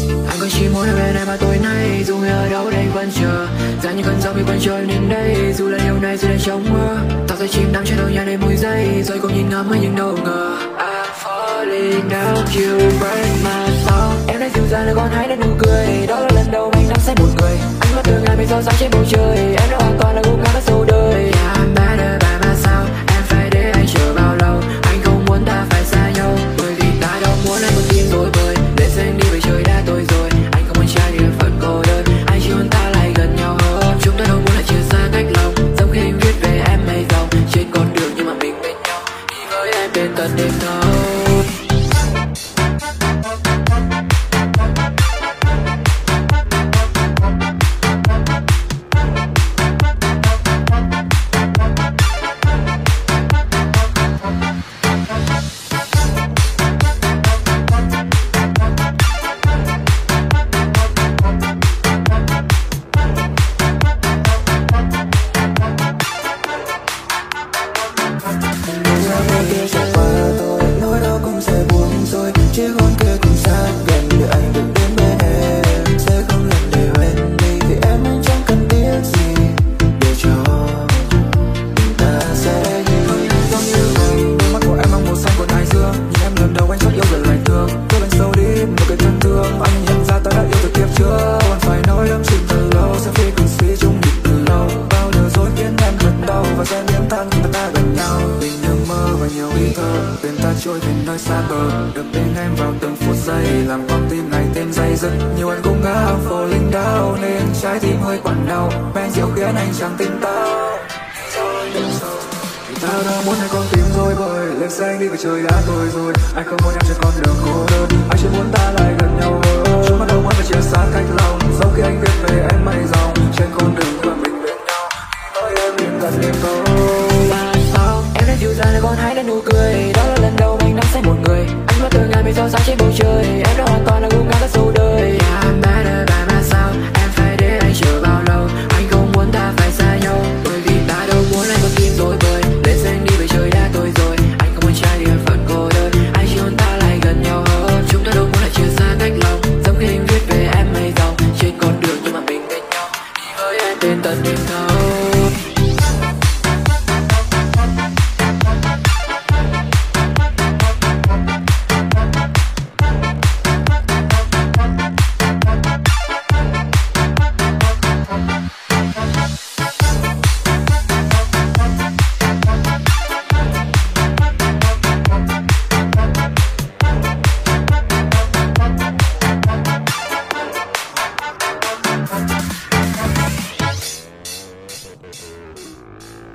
anh có chỉ muốn ở bên em mà tối nay dù người ở đâu đây vẫn chờ. Giá những cơn gió bị quanh trôi đến đây, dù là điều này dù đây trong mơ. Tóc rơi chim đắm trên đôi nhà đầy mùi dây, rồi cũng nhìn ngắm với những đâu ngờ. I'm falling down, you break my soul em đã dịu dàng là con hãy đến nụ cười. Đó là lần đầu anh đang say một người anh mất từ ngày bị gió sáng trên bầu trời. Em đã với em đến bên ta trôi về nơi xa bờ, được bên em vào từng phút giây. Làm con tim này thêm dây dứt, nhiều anh cũng ngã linh đau nên trái tim hơi quặn đau, men rượu khiến anh chẳng tỉnh táo. Ta đã muốn hai con tim rồi bời, lên xanh đi về trời đã tối rồi. Anh không muốn em trên con đường cô đơn, anh chỉ muốn ta lại gần nhau hơn. Chúng bắt đầu muốn phải chia xa cách lòng, sau khi anh viết về em mây dòng. Trên con đường của mình bên nhau đi với em đến thật đêm tối là sao em đã dịu dàng để con hãy đến nụ cười. Để tận.